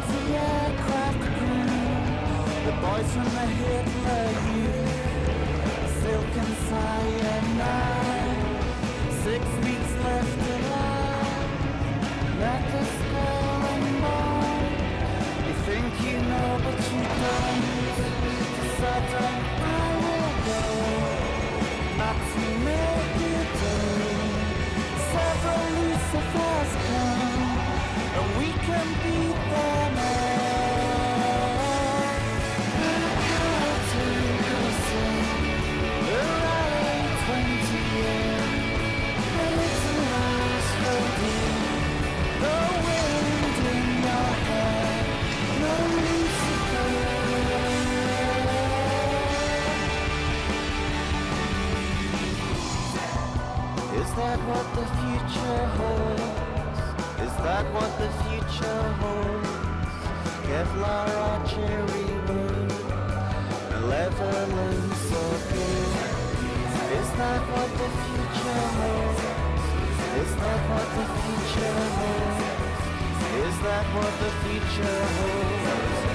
Poison the boys from the Hitler youth, silk and cyanide. Six weeks left alive, let the skull and. You think you know, but you don't. To Sodom I will go, not to make you do. Several Lucifers come, and we can beat Is that what the future holds? Is that what the future holds? Kevlar archery wood, leatherland so good. Is that what the future holds? Is that what the future holds? Is that what the future holds?